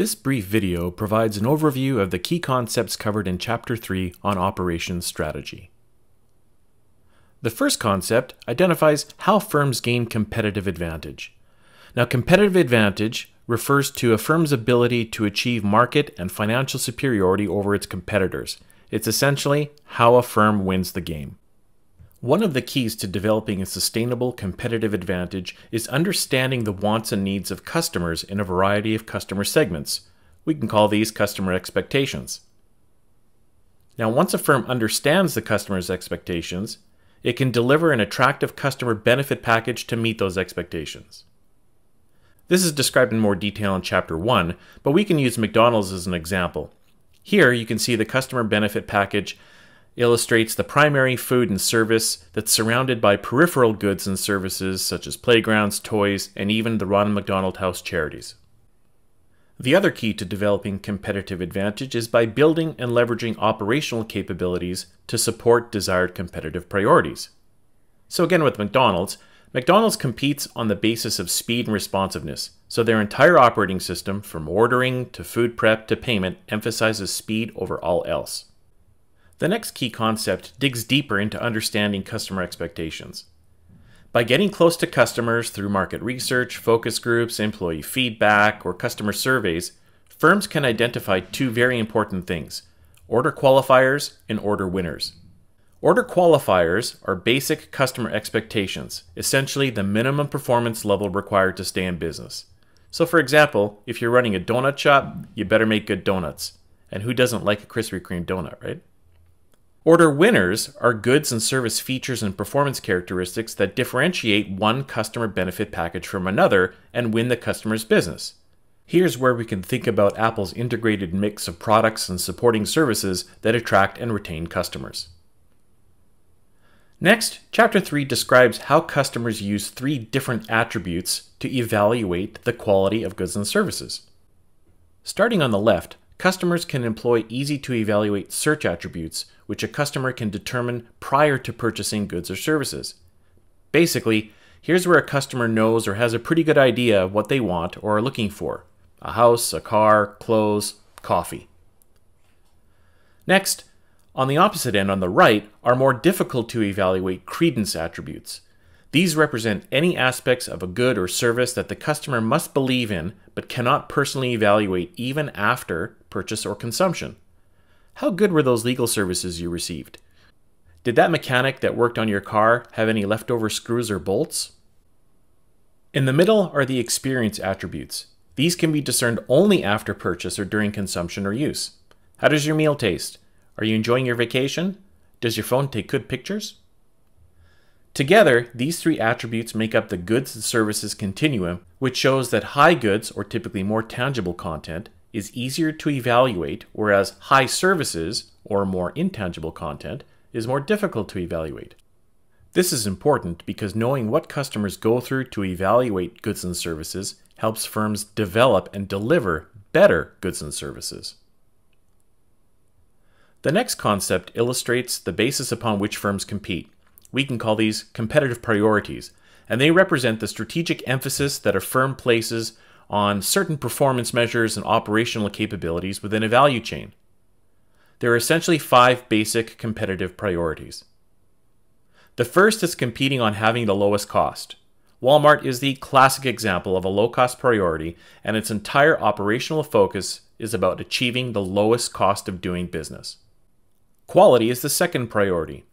This brief video provides an overview of the key concepts covered in Chapter 3 on Operations Strategy. The first concept identifies how firms gain competitive advantage. Now, competitive advantage refers to a firm's ability to achieve market and financial superiority over its competitors. It's essentially how a firm wins the game. One of the keys to developing a sustainable competitive advantage is understanding the wants and needs of customers in a variety of customer segments. We can call these customer expectations. Now, once a firm understands the customer's expectations, it can deliver an attractive customer benefit package to meet those expectations. This is described in more detail in Chapter 1, but we can use McDonald's as an example. Here you can see the customer benefit package illustrates the primary food and service that's surrounded by peripheral goods and services such as playgrounds, toys, and even the Ronald McDonald House charities. The other key to developing competitive advantage is by building and leveraging operational capabilities to support desired competitive priorities. So, again, with McDonald's, McDonald's competes on the basis of speed and responsiveness, so their entire operating system, from ordering to food prep to payment, emphasizes speed over all else. The next key concept digs deeper into understanding customer expectations. By getting close to customers through market research, focus groups, employee feedback, or customer surveys, firms can identify two very important things order qualifiers and order winners. Order qualifiers are basic customer expectations, essentially the minimum performance level required to stay in business. So, for example, if you're running a donut shop, you better make good donuts. And who doesn't like a Krispy Kreme donut, right? Order winners are goods and service features and performance characteristics that differentiate one customer benefit package from another and win the customer's business. Here's where we can think about Apple's integrated mix of products and supporting services that attract and retain customers. Next, Chapter 3 describes how customers use three different attributes to evaluate the quality of goods and services. Starting on the left, Customers can employ easy to evaluate search attributes, which a customer can determine prior to purchasing goods or services. Basically, here's where a customer knows or has a pretty good idea of what they want or are looking for a house, a car, clothes, coffee. Next, on the opposite end on the right are more difficult to evaluate credence attributes. These represent any aspects of a good or service that the customer must believe in but cannot personally evaluate even after purchase or consumption. How good were those legal services you received? Did that mechanic that worked on your car have any leftover screws or bolts? In the middle are the experience attributes. These can be discerned only after purchase or during consumption or use. How does your meal taste? Are you enjoying your vacation? Does your phone take good pictures? Together, these three attributes make up the goods and services continuum, which shows that high goods, or typically more tangible content, is easier to evaluate, whereas high services, or more intangible content, is more difficult to evaluate. This is important because knowing what customers go through to evaluate goods and services helps firms develop and deliver better goods and services. The next concept illustrates the basis upon which firms compete. We can call these competitive priorities, and they represent the strategic emphasis that a firm places on certain performance measures and operational capabilities within a value chain. There are essentially five basic competitive priorities. The first is competing on having the lowest cost. Walmart is the classic example of a low cost priority, and its entire operational focus is about achieving the lowest cost of doing business. Quality is the second priority.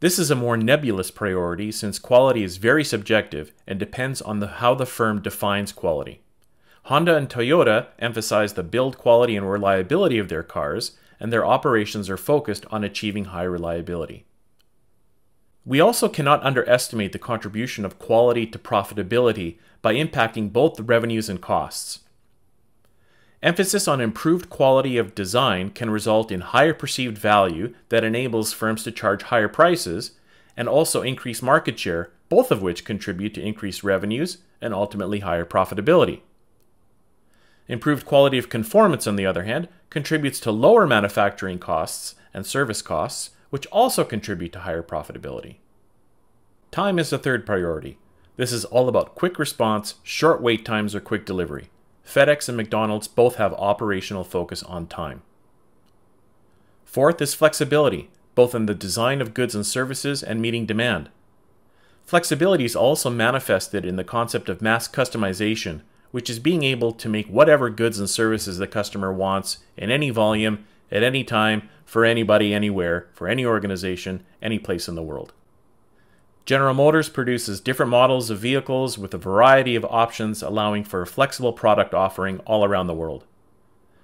This is a more nebulous priority since quality is very subjective and depends on the, how the firm defines quality. Honda and Toyota emphasize the build quality and reliability of their cars, and their operations are focused on achieving high reliability. We also cannot underestimate the contribution of quality to profitability by impacting both the revenues and costs. Emphasis on improved quality of design can result in higher perceived value that enables firms to charge higher prices and also increase market share, both of which contribute to increased revenues and ultimately higher profitability. Improved quality of conformance, on the other hand, contributes to lower manufacturing costs and service costs, which also contribute to higher profitability. Time is the third priority. This is all about quick response, short wait times, or quick delivery. FedEx and McDonald's both have operational focus on time. Fourth is flexibility, both in the design of goods and services and meeting demand. Flexibility is also manifested in the concept of mass customization, which is being able to make whatever goods and services the customer wants in any volume, at any time, for anybody, anywhere, for any organization, any place in the world. General Motors produces different models of vehicles with a variety of options, allowing for a flexible product offering all around the world.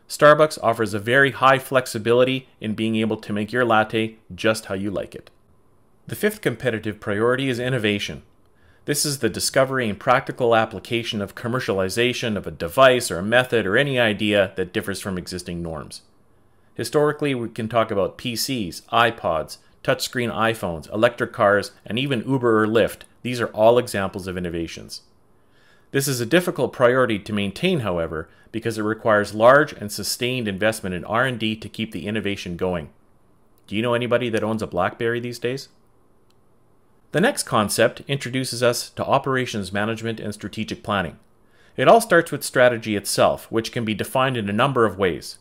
Starbucks offers a very high flexibility in being able to make your latte just how you like it. The fifth competitive priority is innovation. This is the discovery and practical application of commercialization of a device or a method or any idea that differs from existing norms. Historically, we can talk about PCs, iPods, touchscreen iPhones, electric cars, and even Uber or Lyft. These are all examples of innovations. This is a difficult priority to maintain, however, because it requires large and sustained investment in R&D to keep the innovation going. Do you know anybody that owns a BlackBerry these days? The next concept introduces us to operations management and strategic planning. It all starts with strategy itself, which can be defined in a number of ways.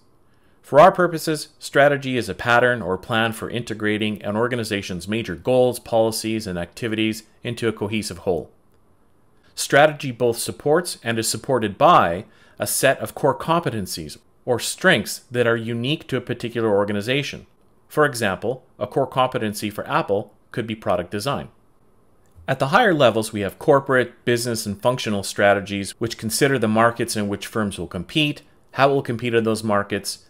For our purposes, strategy is a pattern or plan for integrating an organization's major goals, policies, and activities into a cohesive whole. Strategy both supports and is supported by a set of core competencies or strengths that are unique to a particular organization. For example, a core competency for Apple could be product design. At the higher levels, we have corporate, business, and functional strategies which consider the markets in which firms will compete, how it will compete in those markets,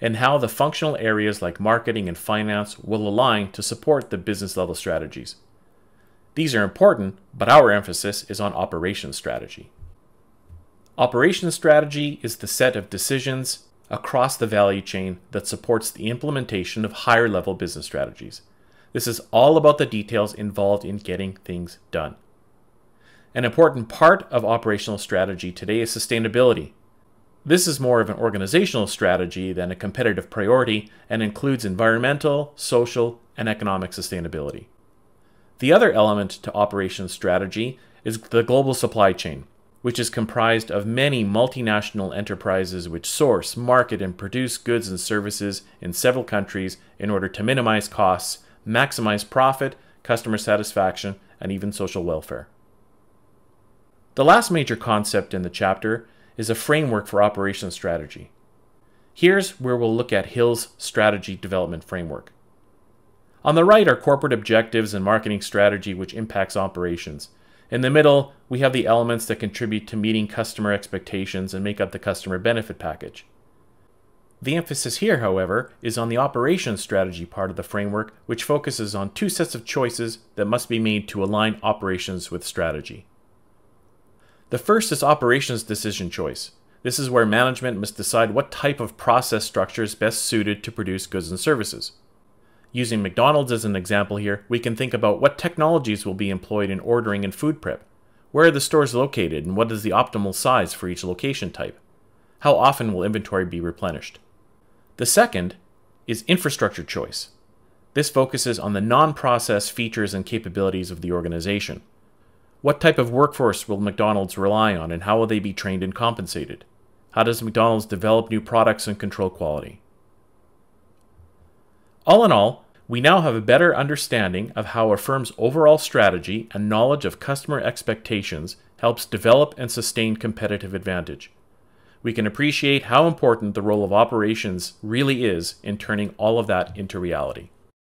and how the functional areas like marketing and finance will align to support the business level strategies. These are important, but our emphasis is on operations strategy. Operations strategy is the set of decisions across the value chain that supports the implementation of higher level business strategies. This is all about the details involved in getting things done. An important part of operational strategy today is sustainability, this is more of an organizational strategy than a competitive priority and includes environmental, social, and economic sustainability. The other element to operations strategy is the global supply chain, which is comprised of many multinational enterprises which source, market, and produce goods and services in several countries in order to minimize costs, maximize profit, customer satisfaction, and even social welfare. The last major concept in the chapter is a framework for operations strategy. Here's where we'll look at Hill's strategy development framework. On the right are corporate objectives and marketing strategy which impacts operations. In the middle, we have the elements that contribute to meeting customer expectations and make up the customer benefit package. The emphasis here, however, is on the operations strategy part of the framework, which focuses on two sets of choices that must be made to align operations with strategy. The first is operations decision choice. This is where management must decide what type of process structure is best suited to produce goods and services. Using McDonald's as an example here, we can think about what technologies will be employed in ordering and food prep. Where are the stores located and what is the optimal size for each location type? How often will inventory be replenished? The second is infrastructure choice. This focuses on the non-process features and capabilities of the organization. What type of workforce will McDonald's rely on and how will they be trained and compensated? How does McDonald's develop new products and control quality? All in all, we now have a better understanding of how a firm's overall strategy and knowledge of customer expectations helps develop and sustain competitive advantage. We can appreciate how important the role of operations really is in turning all of that into reality.